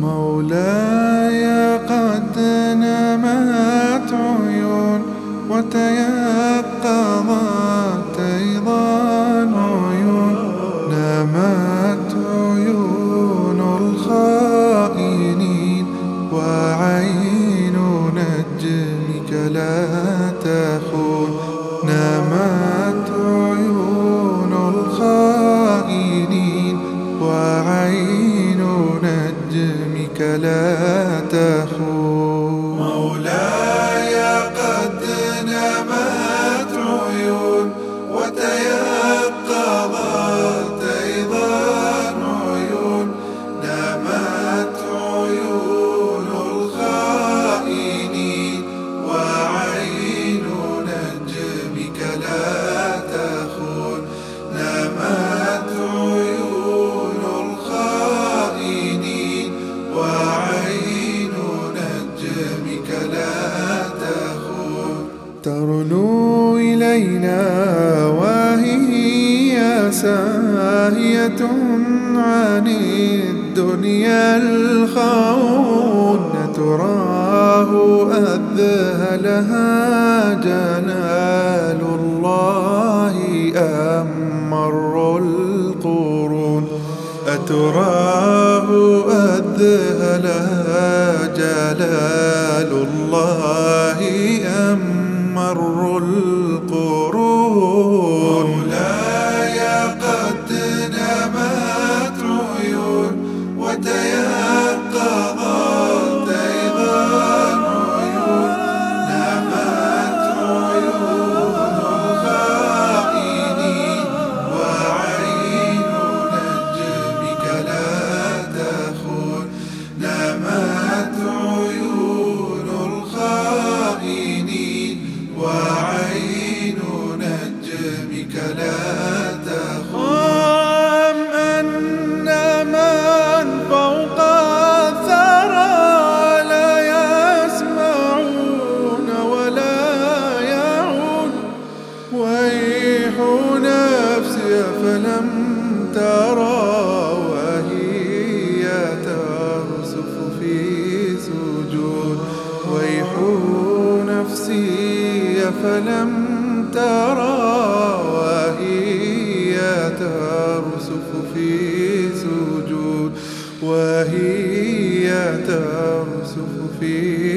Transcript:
مولاي قد نمت عيون وتيقظت نجمك لا تخون. مولاي قد نمت عيون وتيقظت أيضا عيون. نمت عيون الخائنين وعين نجمك لا تخون إلينا وهي ساهية عن الدنيا الخون تراه أذهلها جلال الله أم مر القرون. أتراه أذهلها جلال الله أم مر القرون. نجمك لا أم أن من فوق الثرى لا يسمعون ولا يعون. ويح نفسي فلم ترى وهي ترسف في سجود. ويح نفسي فلم ترى وهي ترسف في سجود